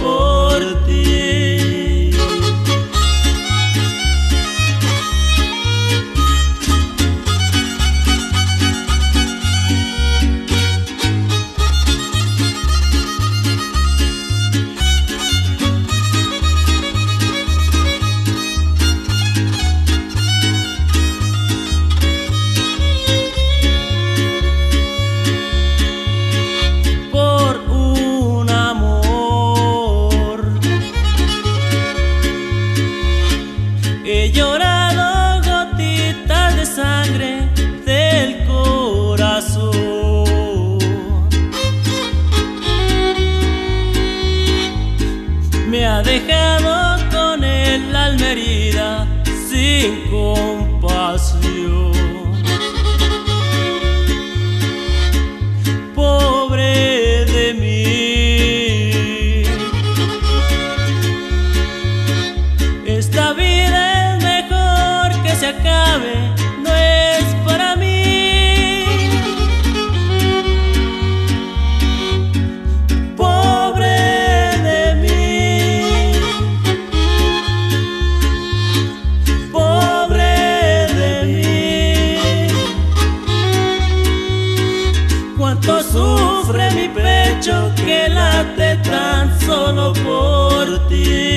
Oh. He llorado gotitas de sangre del corazón. Me ha dejado con el alma herida sin compasión. Sufre mi pecho que late tan solo por ti.